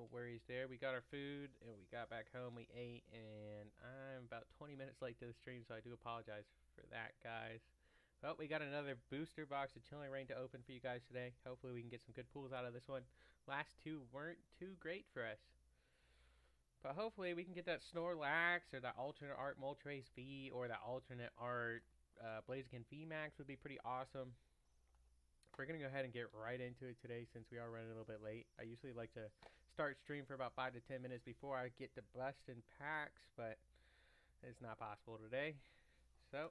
No worries there. We got our food and we got back home. We ate, and I'm about 20 minutes late to the stream, so I do apologize for that, guys. Well, we got another booster box of Chilling Reign to open for you guys today. Hopefully, we can get some good pulls out of this one. Last two weren't too great for us. But hopefully, we can get that Snorlax or that alternate art Moltres V or that alternate art uh, Blaziken V Max would be pretty awesome. We're going to go ahead and get right into it today since we are running a little bit late. I usually like to start stream for about 5 to 10 minutes before I get to busting packs, but it's not possible today. So,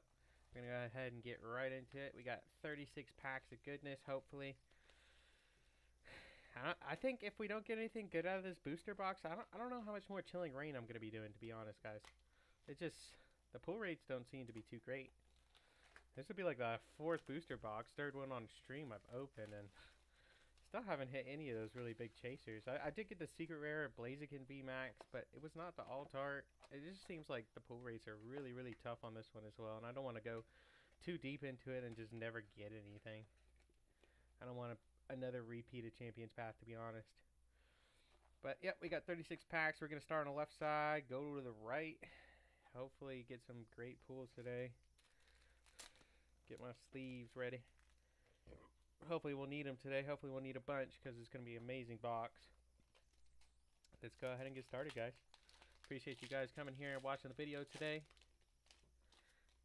going to go ahead and get right into it. We got 36 packs of goodness, hopefully. I, I think if we don't get anything good out of this booster box, I don't, I don't know how much more Chilling Reign I'm going to be doing, to be honest, guys. It just, the pull rates don't seem to be too great. This would be like the fourth booster box, third one on stream I've opened, and still haven't hit any of those really big chasers. I, I did get the secret rare Blaziken VMAX, but it was not the alt art. It just seems like the pull rates are really, really tough on this one as well, and I don't want to go too deep into it and just never get anything. I don't want a, another repeat of Champions Path, to be honest. But, yep, we got 36 packs. We're going to start on the left side, go to the right. Hopefully get some great pulls today. Get my sleeves ready. Hopefully we'll need them today. Hopefully we'll need a bunch because it's going to be an amazing box. Let's go ahead and get started, guys. Appreciate you guys coming here and watching the video today.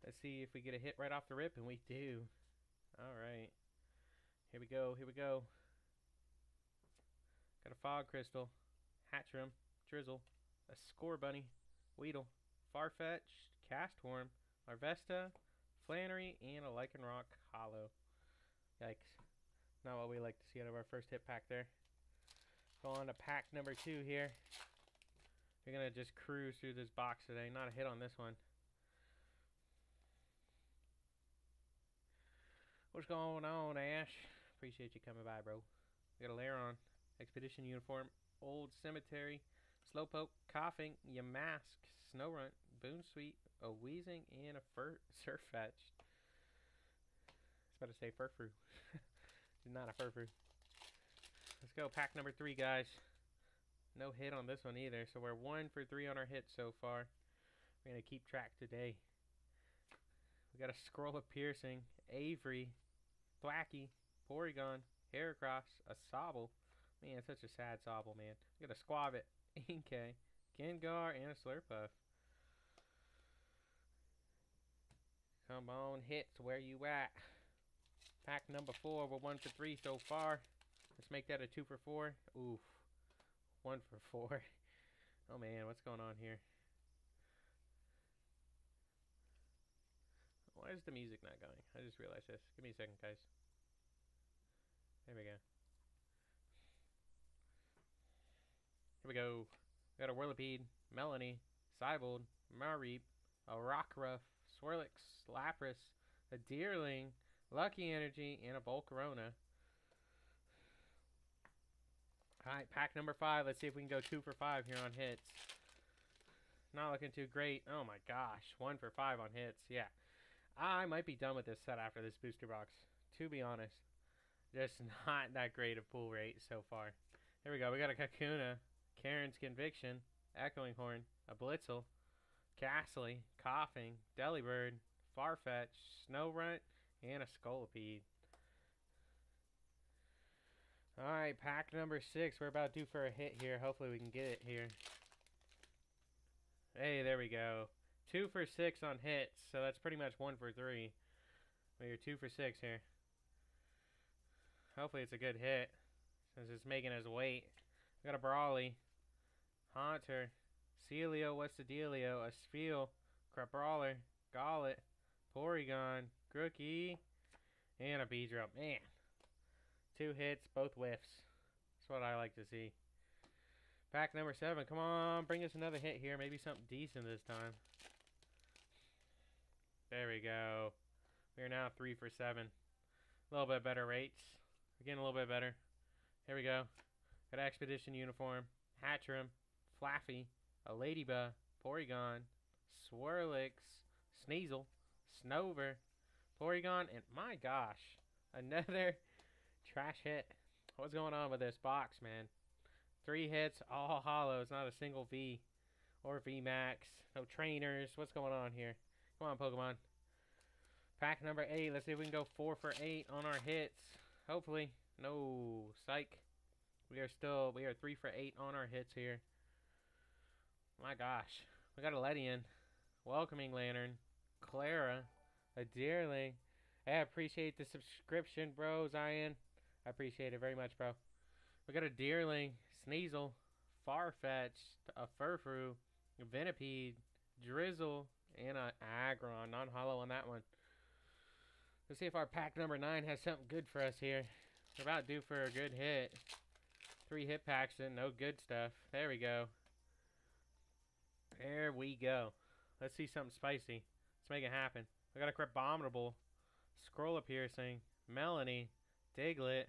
Let's see if we get a hit right off the rip, and we do. Alright. Here we go, here we go. Got a Fog Crystal, Hattrem, Drizzle, a Scorbunny, Weedle, Farfetch, Castform, Larvesta, Flannery, and a Lycanroc Hollow. Yikes. Not what we like to see out of our first hit pack there. Go on to pack number two here. We're going to just cruise through this box today. Not a hit on this one. What's going on, Ash? Appreciate you coming by, bro. We got a layer on. Expedition Uniform, Old Cemetery, Slowpoke, Koffing, Your mask. Snow Snorunt, Boon Sweet, a Weezing, and a fur Surfetch. It's about to say Furfrou. Not a Furfrou. Let's go pack number three, guys. No hit on this one either, so we're one for three on our hits so far. We're going to keep track today. We got a Scroll of Piercing, Avery, Thwackey, Porygon, Heracross, a Sobble. Man, such a sad Sobble, man. We got a Skwovet, Inkay, Gengar, and a Slurpuff. Come on, hits, where you at? Pack number four, we're one for three so far. Let's make that a two for four. Oof. One for four. Oh man, what's going on here? Why is the music not going? I just realized this. Give me a second, guys. There we go. Here we go. We got a Whirlipede, Melony, Siebold, Mareep, a Rockruff, Swirlix, Lapras, a Deerling, Lucky Energy, and a Volcarona. Alright, pack number five. Let's see if we can go two for five here on hits. Not looking too great. Oh my gosh. One for five on hits. Yeah. I might be done with this set after this booster box. To be honest. Just not that great of pull rate so far. Here we go. We got a Kakuna, Karen's Conviction, Echoing Horn, a Blitzle, Gastly, Koffing, Delibird, Farfetch, Snorunt, and a Scolipede. Alright, pack number six. We're about due for a hit here. Hopefully we can get it here. Hey, there we go. Two for six on hits, so that's pretty much one for three. But you're two for six here. Hopefully it's a good hit, since it's making us wait. We got a Brawly, Haunter, Celio, what's the dealio? A Crabrawler, Golett, Porygon, Grookey, and a Beedrill. Man, two hits, both whiffs. That's what I like to see. Pack number seven. Come on, bring us another hit here. Maybe something decent this time. There we go. We are now three for seven. A little bit better rates. We're getting a little bit better. Here we go. Got Expedition Uniform, Hattrem, Flaaffy, a Ladybug, Porygon, Swirlix, Sneasel, Snover, Porygon, and my gosh, another trash hit. What's going on with this box, man? Three hits, all hollows, not a single V or V Max. No trainers. What's going on here? Come on, Pokemon. Pack number eight. Let's see if we can go four for eight on our hits. Hopefully. No. Psych. We are still, we are three for eight on our hits here. My gosh. We got a Ledian. Welcoming Lantern. Klara. Hey, I appreciate the subscription, bro, Zion. I appreciate it very much, bro. We got a Deerling. Sneasel. Farfetch. A Furfrou. Venipede. Drizzle. And a Aggron. Non-hollow on that one. Let's see if our pack number 9 has something good for us here. We're about due for a good hit. Three hit packs and no good stuff. There we go. There we go. Let's see something spicy. Let's make it happen. We got a Crabominable, Scroll up here saying Melony, Diglett,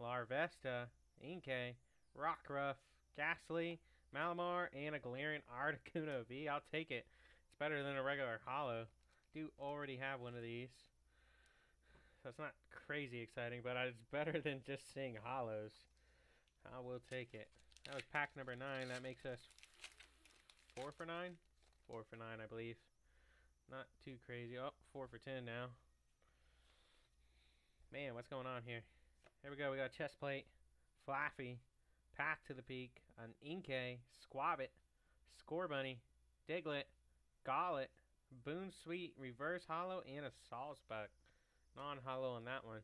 Larvesta, Inkay, Rockruff, Gastly, Malamar, and a Galarian Articuno V. I'll take it. It's better than a regular hollow. Do already have one of these. So it's not crazy exciting, but it's better than just seeing hollows. I will take it. That was pack number 9. That makes us 4 for 9? 4 for 9, I believe. Not too crazy. Oh, four for 10 now. Man, what's going on here? Here we go. We got a chest plate. Flaaffy. Path to the Peak. An Inkay. Skwovet. Scorbunny. Diglett. Golett. Boon Sweet. Reverse Hollow. And a Sawsbuck. Non-hollow on that one.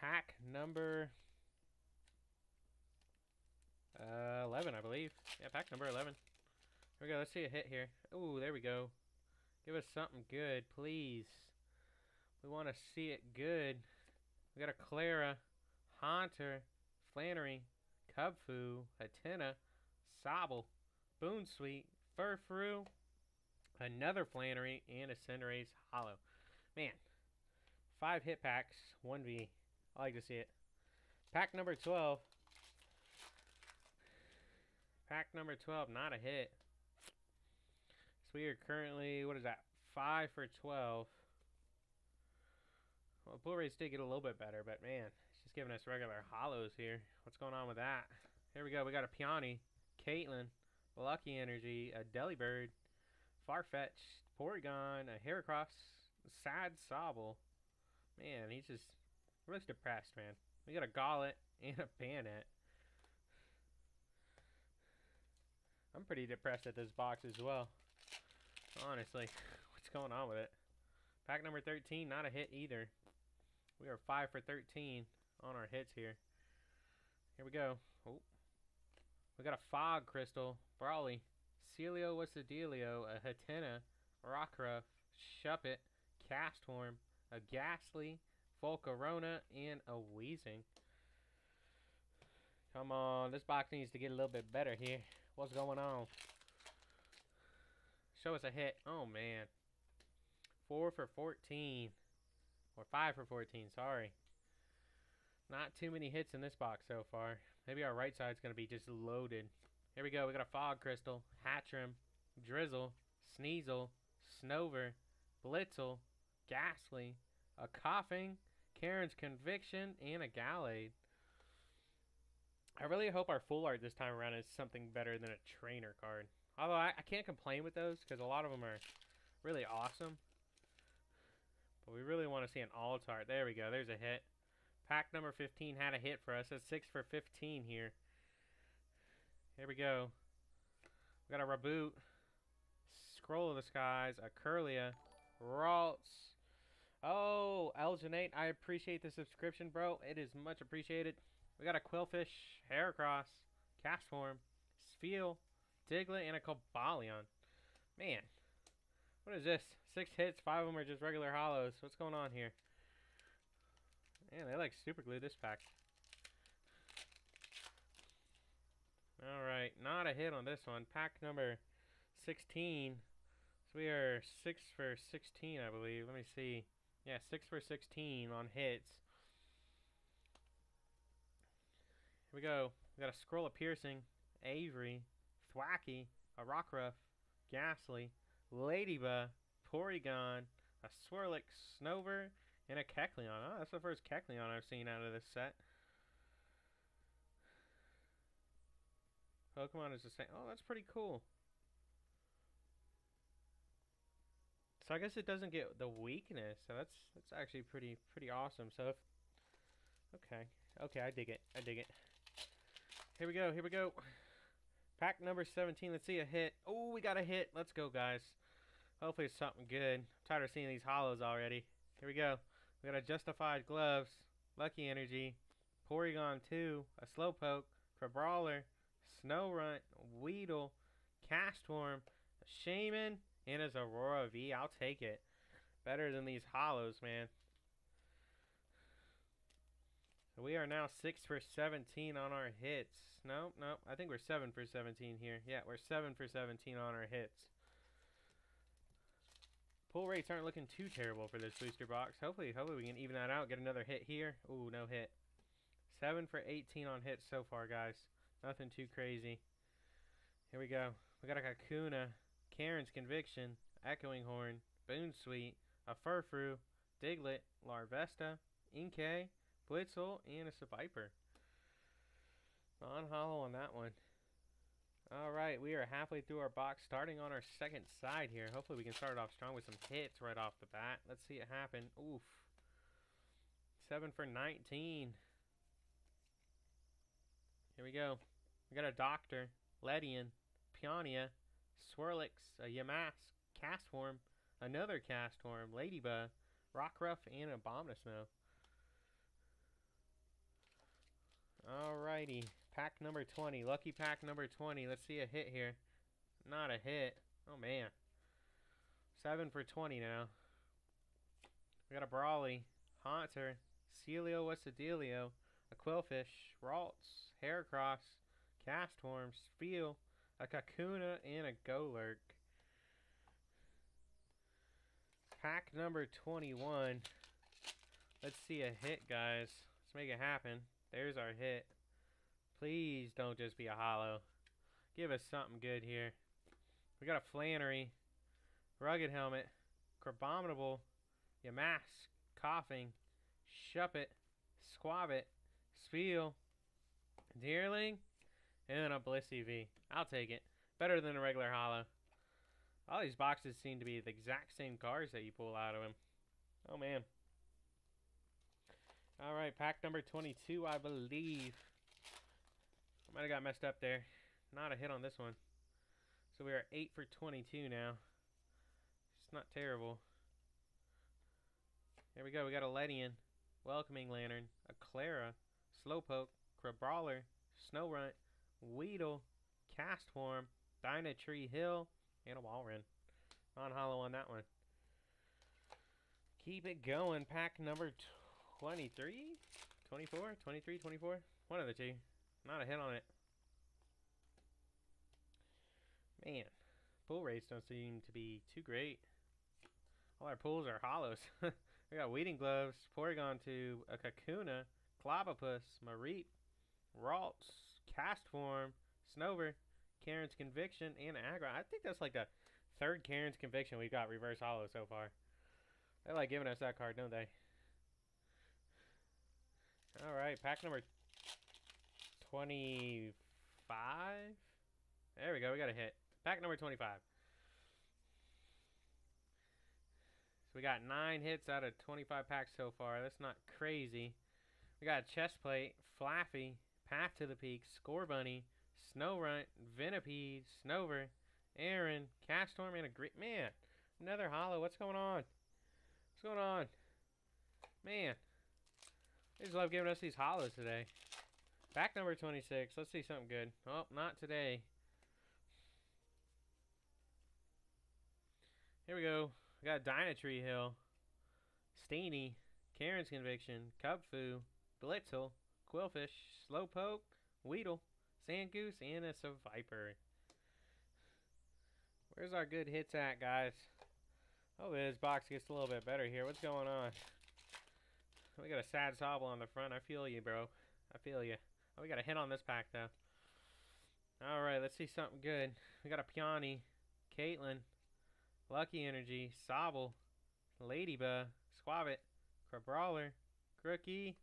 Pack number uh, 11, I believe. Yeah, pack number 11. Here we go. Let's see a hit here. Ooh, there we go. Give us something good, please. We want to see it good. We got a Klara, Haunter, Flannery, Kubfu, Hatenna, Sobble, Bounsweet, Furfrou, another Flannery, and a Cinderace Hollow. Man, five hit packs, 1V. I like to see it. Pack number 12. Pack number 12, not a hit. We are currently, what is that, 5 for 12. Well, pull rates did get a little bit better, but man, just giving us regular hollows here. What's going on with that? Here we go. We got a Peony, Caitlin, Lucky Energy, a Delibird, Farfetch, Porygon, a Heracross, Sad Sobble. Man, he's just really depressed, man. We got a Golett and a Banette. I'm pretty depressed at this box as well. Honestly, what's going on with it? Pack number 13, not a hit either. We are 5 for 13 on our hits here. Here we go. Oh. We got a Fog Crystal, Brawly, Celio What's the Dealio, a Hatenna, Rockruff, Shuppet, Castform, a Gastly, Volcarona, and a Weezing. Come on, this box needs to get a little bit better here. What's going on? Show us a hit. Oh, man. 4 for 14. Or 5 for 14, sorry. Not too many hits in this box so far. Maybe our right side's going to be just loaded. Here we go. We got a Fog Crystal, Hattrem, Drizzle, Sneasel, Snover, Blitzle, Gastly, a Koffing, Karen's Conviction, and a Gallade. I really hope our full art this time around is something better than a trainer card. Although I, I can't complain with those because a lot of them are really awesome. But we really want to see an alt art. There we go. There's a hit. Pack number 15 had a hit for us. That's 6 for 15 here. Here we go. We got a Raboot. Scroll of the Skies. A Kirlia. Ralts. Oh, Elginate. I appreciate the subscription, bro. It is much appreciated. We got a Qwilfish, Heracross, Castform, Spheal, Diglett, and a Cobalion. Man, what is this? Six hits, five of them are just regular hollows. What's going on here? Man, they like super glue this pack. Alright, not a hit on this one. Pack number 16. So we are 6 for 16, I believe. Let me see. Yeah, 6 for 16 on hits. Here we go. We got a Scroll of Piercing, Avery, Thwackey, a Rockruff, Gastly, Ladybug, Porygon, a Swirlix, Snover, and a Kecleon. Oh, that's the first Kecleon I've seen out of this set. Pokemon is the same. Oh, that's pretty cool. So I guess it doesn't get the weakness. So that's that's actually pretty pretty awesome. So if okay, okay, I dig it. I dig it. Here we go. Here we go. Pack number 17. Let's see a hit. Oh, we got a hit. Let's go, guys. Hopefully it's something good. I'm tired of seeing these hollows already. Here we go. We got a Justified Gloves, Lucky Energy, Porygon 2, a Slowpoke, Crabrawler, Snorunt, Weedle, Castform, a Shaman, and a Aurora V. I'll take it. Better than these hollows, man. We are now 6 for 17 on our hits. Nope, nope. I think we're 7 for 17 here. Yeah, we're 7 for 17 on our hits. Pull rates aren't looking too terrible for this booster box. Hopefully, hopefully we can even that out. Get another hit here. Ooh, no hit. 7 for 18 on hits so far, guys. Nothing too crazy. Here we go. We got a Kakuna, Karen's Conviction, Echoing Horn, Boon Sweet, a Furfrou, Diglett, Larvesta, Inkay, Blitzle, and a Seviper. Non-hollow on that one. Alright, we are halfway through our box, starting on our second side here. Hopefully we can start off strong with some hits right off the bat. Let's see it happen. Oof. 7 for 19. Here we go. We got a Doctor, Ledian, Pioneer, Swirlix, a Yamask, Castform, another Castform, Ladybug, Rockruff, and a Alrighty. Pack number 20. Lucky pack number 20. Let's see a hit here. Not a hit. Oh, man. 7 for 20 now. We got a Brawly, Haunter, Celio What's a Qwilfish, Ralts, Heracross, Castform, Spheal, a Kakuna, and a Golurk. Pack number 21. Let's see a hit, guys. Let's make it happen. There's our hit. Please don't just be a hollow. Give us something good here. We got a Flannery, Rugged Helmet, Crabominable, Yamask, Koffing, Shuppet, Skwovet, Spheal, Deerling, and then a Blissey V. I'll take it. Better than a regular hollow. All these boxes seem to be the exact same cards that you pull out of them. Oh, man. Alright, pack number 22, I believe. Might have got messed up there. Not a hit on this one. So we are 8 for 22 now. It's not terrible. Here we go. We got a Ledian, Welcoming Lantern, a Klara, Slowpoke, Crabrawler, Snorunt, Weedle, Castform, Dyna Tree Hill, and a Walrein. On hollow on that one. Keep it going. Pack number 23? 24? 23? 24? One of the two. Not a hit on it. Man, pull rates don't seem to be too great. All our pulls are hollows. we got Weeding Gloves, Porygon Tube, a Kakuna, Clobbopus, Mareep, Ralts, Castform, Snover, Karen's Conviction, and Aggro. I think that's like the third Karen's Conviction we've got reverse hollow so far. They like giving us that card, don't they? Alright, pack number 25? There we go, we got a hit. Pack number 25. So we got 9 hits out of 25 packs so far. That's not crazy. We got a Chest Plate, Flaffy, Path to the Peak, Scorbunny, Snorunt, Venipede, Snover, Aron, Castform, and a great man. Another hollow. What's going on? What's going on? Man. They just love giving us these hollows today. Back number 26. Let's see something good. Oh, not today. Here we go. We got Dyna Tree Hill, Steenee, Karen's Conviction, Kubfu, Blitzle, Qwilfish, Slowpoke, Weedle, Sand Goose, and a Viper. Where's our good hits at, guys? Oh, this box gets a little bit better here. What's going on? We got a sad sobble on the front. I feel you, bro. I feel you. Oh, we got a hit on this pack, though. Alright, let's see something good. We got a Peony, Caitlin, Lucky Energy, Sobble, Ladybug, Skwovet, Crabrawler, Grookey,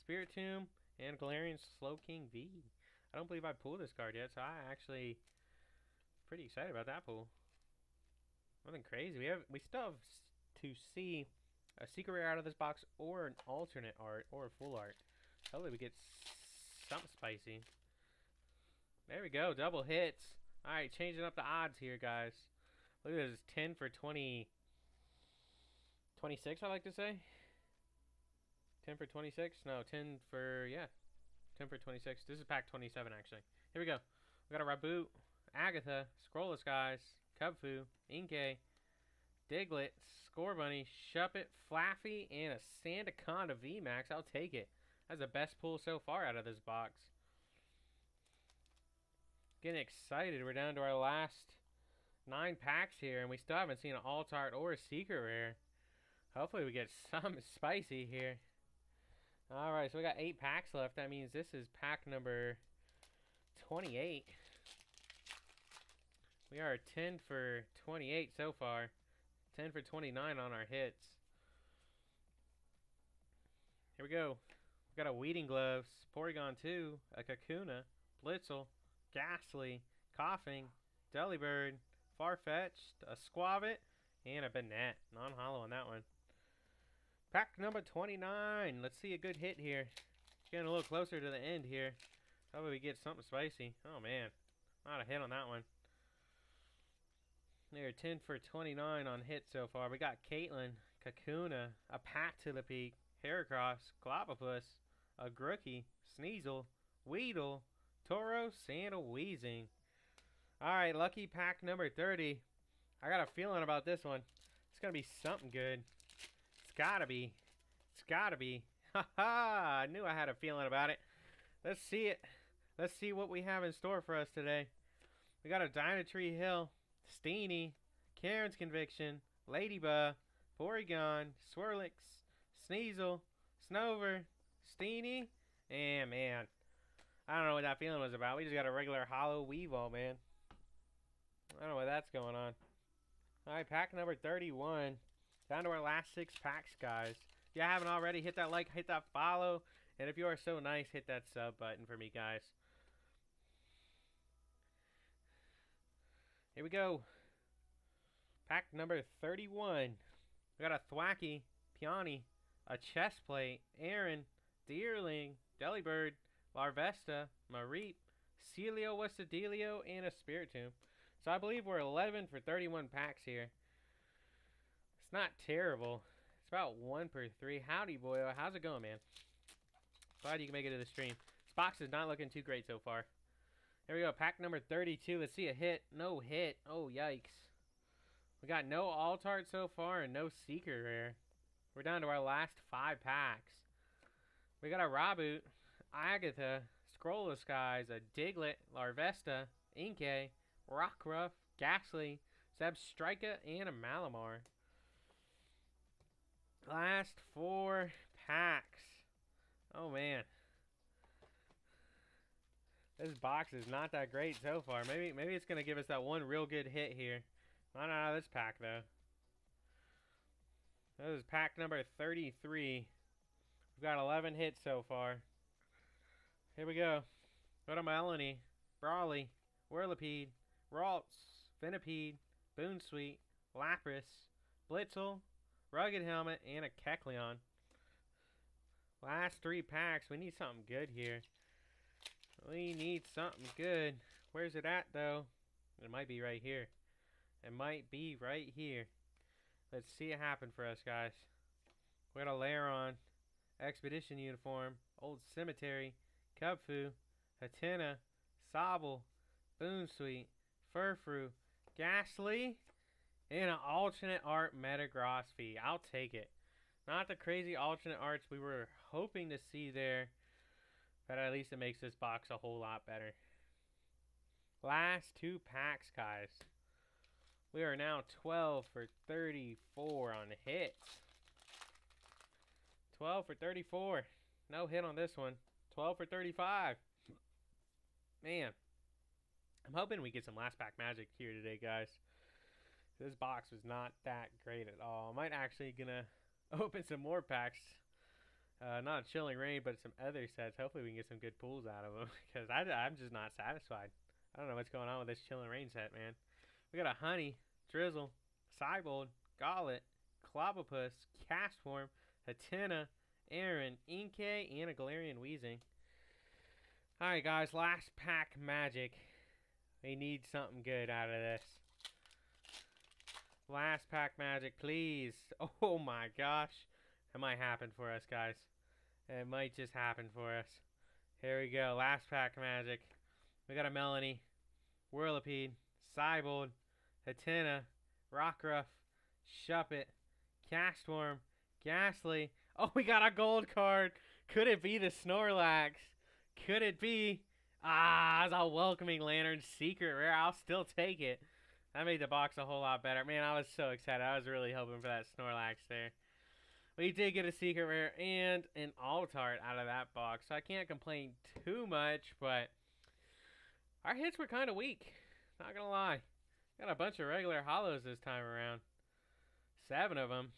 Spiritomb, and Galarian Slowking V. I don't believe I pulled this card yet, so I actually pretty excited about that pull. Nothing crazy. We have we still have to see a secret rare out of this box or an alternate art or a full art. Hopefully we get something spicy. There we go, double hits. Alright, changing up the odds here, guys. Look at this, 10 for 20. 26, I like to say. 10 for 26? No, 10 for, yeah. 10 for 26. This is pack 27, actually. Here we go. We got a Raboot, Agatha, Scroll of Skies, Kubfu, Inkay, Diglett, Scorbunny, Shuppet, Flaaffy, and a Sandaconda VMAX. I'll take it. That's the best pull so far out of this box. Getting excited. We're down to our last nine packs here, and we still haven't seen an alt art or a secret rare. Hopefully we get some spicy here. Alright, so we got eight packs left. That means this is pack number 28. We are 10 for 28 so far. 10 for 29 on our hits. Here we go. We got a Weeding Gloves, Porygon 2, a Kakuna, Blitzle, Gastly, Koffing, Delibird, Farfetch'd, a Skwovet, and a Banette. Non-hollow on that one. Pack number 29. Let's see a good hit here. Getting a little closer to the end here. We get something spicy. Oh man, not a hit on that one. They're 10 for 29 on hits so far. We got Caitlin, Kakuna, a Pat to the Peak, Heracross, Clobbopus, a Grookey, Sneasel, Weedle, Tauros, and a Weezing. Alright, lucky pack number 30. I got a feeling about this one. It's going to be something good. It's got to be. It's got to be. Ha ha! I knew I had a feeling about it. Let's see it. Let's see what we have in store for us today. We got a Dyna Tree Hill, Steenee, Karen's Conviction, Ladybug, Porygon, Swirlix, Sneasel, Snover, Steenee, and man, I don't know what that feeling was about. We just got a regular hollow Weavile, man. I don't know what that's going on. Alright, pack number 31. Down to our last six packs, guys. If you haven't already, hit that like, hit that follow, and if you are so nice, hit that sub button for me, guys. Here we go. Pack number 31. We got a Thwackey, Peony, a chest plate, Aron, Deerling, Delibird, Larvesta, Mareep, Celio Westadelio, and a Spirit Spiritomb. So I believe we're 11 for 31 packs here. It's not terrible. It's about 1 per 3. Howdy, boy. How's it going, man? Glad you can make it to the stream. This box is not looking too great so far. Here we go, pack number 32. Let's see a hit. No hit. Oh, yikes. We got no alt art so far and no secret rare. We're down to our last five packs. We got a Raboot, Agatha, Scroll of Skies, a Diglett, Larvesta, Inkay, Rockruff, Gastly, Zebstrika, and a Malamar. Last four packs. Oh man. This box is not that great so far. Maybe maybe it's gonna give us that one real good hit here. Not out of this pack though. This is pack number 33. We've got 11 hits so far. Here we go. Go to Melony, Brawly, Whirlipede, Ralts, Venipede, Bounsweet, Lapras, Blitzle, Rugged Helmet, and a Kecleon. Last three packs. We need something good here. We need something good. Where's it at, though? It might be right here. It might be right here. Let's see it happen for us, guys. We got a on Expedition Uniform, Old Cemetery, Kubfu, Hatenna, Sobble, Bounsweet, Furfrou, Gastly, and an alternate art Metagrossy. I'll take it. Not the crazy alternate arts we were hoping to see there, but at least it makes this box a whole lot better. Last two packs, guys. We are now 12 for 34 on hits. 12 for 34. No hit on this one. 12 for 35. Man. I'm hoping we get some last pack magic here today, guys. This box was not that great at all. I might actually gonna open some more packs Uh, not Chilling Reign, but some other sets. Hopefully we can get some good pulls out of them. Because I'm just not satisfied. I don't know what's going on with this Chilling Reign set, man. We got a Honey, Drizzle, Siebold, Golett, Clobbopus, Castform, Hatenna, Aron, Inkay, and a Galarian Weezing. Alright, guys, last pack magic. We need something good out of this. Last pack magic, please. Oh my gosh. It might happen for us, guys. It might just happen for us. Here we go. Last pack magic. We got a Melony, Whirlipede, Siebold, Hatenna, Rockruff, Shuppet, Castform, Gastly. Oh, we got a gold card. Could it be the Snorlax? Could it be? Ah, it's a welcoming lantern secret rare. I'll still take it. That made the box a whole lot better. Man, I was so excited. I was really hoping for that Snorlax there. We did get a secret rare and an Altart out of that box. So I can't complain too much, but our hits were kind of weak. Not going to lie. Got a bunch of regular hollows this time around. Seven of them.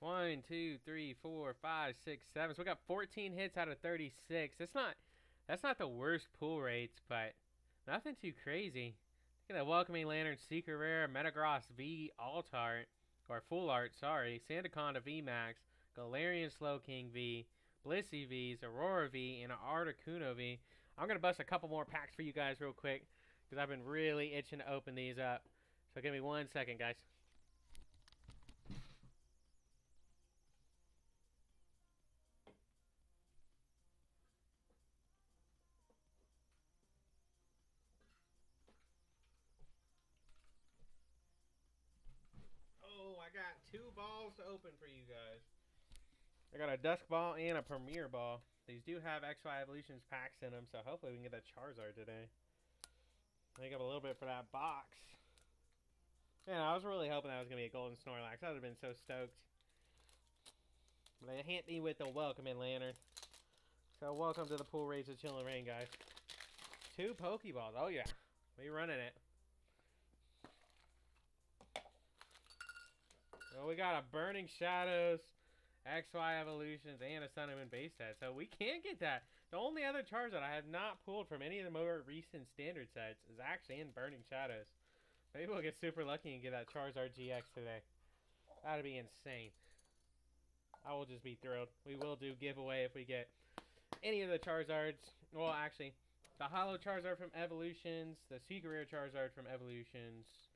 One, two, three, four, five, six, seven. So we got 14 hits out of 36. That's not that's not the worst pull rates, but nothing too crazy. Look at that Welcoming Lantern Secret Rare, Metagross V Altart, or Full Art, sorry, Sandaconda V Max, Galarian Slowking V, Blissey V's, Aurora V, and an Articuno V. I'm going to bust a couple more packs for you guys real quick, because I've been really itching to open these up. So give me one second, guys. Oh, I got two balls to open for you guys. I got a Dusk Ball and a Premier Ball. These do have XY Evolutions packs in them, so hopefully we can get that Charizard today. Make up a little bit for that box. Man, I was really hoping that was going to be a Golden Snorlax. I would have been so stoked. But they hit me with the Welcoming Lantern. So welcome to the Pool Race of Chilling Reign, guys. Two Pokeballs. Oh, yeah. We running it. Well, we got a Burning Shadows, XY Evolutions, and a Sun and Moon base set. So we can't get that. The only other Charizard I have not pulled from any of the more recent standard sets is actually in Burning Shadows. Maybe we'll get super lucky and get that Charizard GX today. That'd be insane. I will just be thrilled. We will do giveaway if we get any of the Charizards. Well, actually, the Hollow Charizard from Evolutions, the Secret Rare Charizard from Evolutions,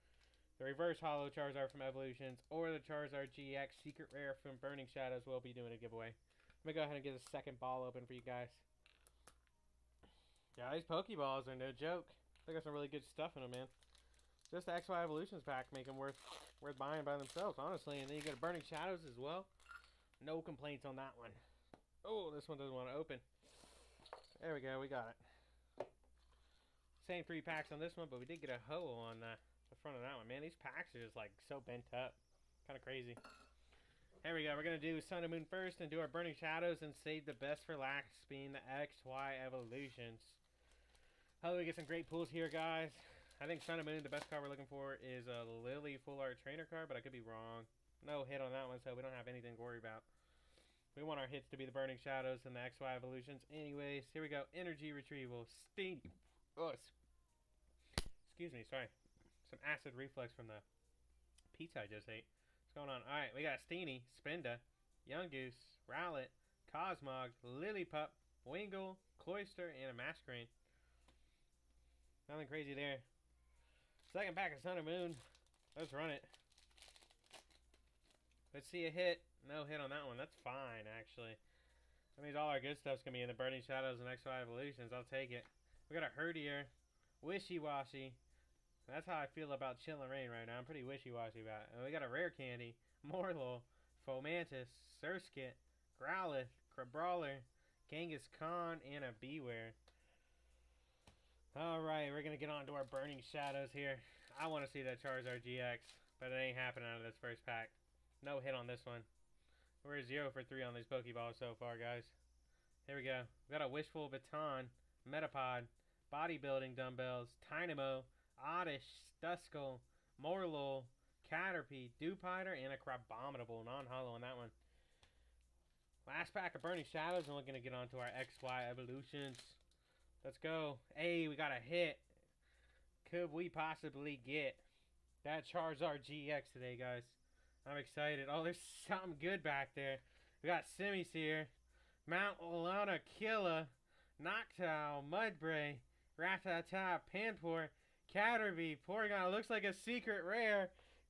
the reverse Hollow Charizard from Evolutions, or the Charizard GX Secret Rare from Burning Shadows will be doing a giveaway. Let me go ahead and get a second ball open for you guys. Yeah, these Pokeballs are no joke. They got some really good stuff in them, man. Just the XY Evolutions pack make them worth worth buying by themselves, honestly. And then you get Burning Shadows as well. No complaints on that one. Oh, this one doesn't want to open. There we go, we got it. Same three packs on this one, but we did get a Ho on that the front of that one. Man, these packs are just like so bent up. Kind of crazy. Here we go. We're going to do Sun and Moon first and do our Burning Shadows and save the best for last, being the XY Evolutions. Hopefully we get some great pulls here, guys. I think Sun and Moon, the best card we're looking for is a Lily Full Art Trainer card, but I could be wrong. No hit on that one, so we don't have anything to worry about. We want our hits to be the Burning Shadows and the XY Evolutions. Anyways, here we go. Energy Retrieval. Sting. Oh, excuse me, sorry some acid reflux from the pizza I just ate. What's going on? Alright, we got Steenee, Spinda, Yungoos, Rowlet, Cosmog, Lillipup, Wingull, Cloyster, and a Masquerain. Nothing crazy there. Second pack of Sun and Moon. Let's run it. Let's see a hit. No hit on that one. That's fine, actually. That means all our good stuff's going to be in the Burning Shadows and XY Evolutions. I'll take it. We got a Herdier, Wishy-Washy, that's how I feel about Chilling Reign right now. I'm pretty wishy-washy about it. And we got a rare candy, Morelull, Fomantis, Surskit, Growlithe, Crabrawler, Kangaskhan, and a Bewear. Alright, we're going to get on to our Burning Shadows here. I want to see that Charizard GX, but it ain't happening out of this first pack. No hit on this one. We're 0 for 3 on these Pokeballs so far, guys. Here we go. We got a Wishful Baton, Metapod, Bodybuilding Dumbbells, Tynamo, Oddish, Duskull, Morelull, Caterpie, Dewpider, and a Crabominable Non-hollow on that one. Last pack of Burning Shadows, and we're gonna get on to our XY evolutions. Let's go. Hey, we got a hit. Could we possibly get that Charizard GX today, guys? I'm excited. Oh, there's something good back there. We got Simis here. Mount Olana Killa, Noctowl, Mudbray, Rattata, Panpour, Caterpie, Porygon. Looks like a secret rare.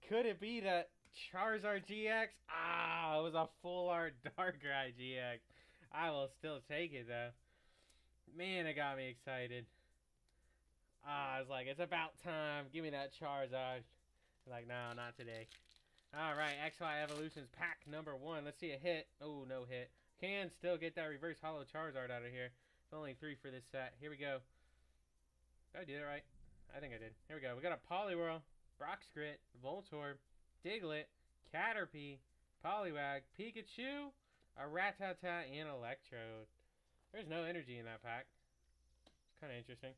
Could it be that Charizard GX? Ah, it was a full art Darkrai GX. I will still take it though. Man, it got me excited. Ah, I was like, it's about time. Give me that Charizard. Like, no, not today. Alright, XY Evolutions pack number one. Let's see a hit. Oh, no hit. Can still get that reverse hollow Charizard out of here. It's only three for this set. Here we go. Did I do that right? I think I did. Here we go. We got a Poliwhirl, Broxgrit, Voltorb, Diglett, Caterpie, Poliwag, Pikachu, a Rattata, and Electrode. There's no energy in that pack. It's kind of interesting.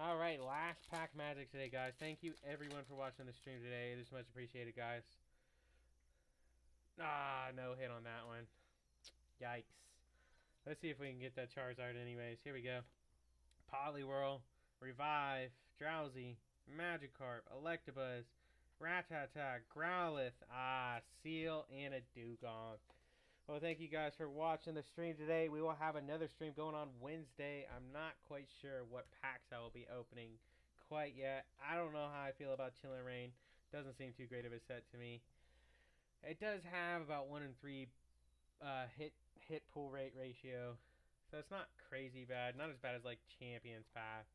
Alright, last pack magic today, guys. Thank you, everyone, for watching the stream today. It is much appreciated, guys. Ah, no hit on that one. Yikes. Let's see if we can get that Charizard anyways. Here we go. Poliwhirl, Revive, Drowzee, Magikarp, Electabuzz, Rattata, Growlithe, ah, Seel, and a Dewgong. Well, thank you guys for watching the stream today. We will have another stream going on Wednesday. I'm not quite sure what packs I will be opening quite yet. I don't know how I feel about Chilling Reign. Doesn't seem too great of a set to me. It does have about 1 in 3 uh, hit hit pull rate ratio. So it's not crazy bad. Not as bad as like Champions Path.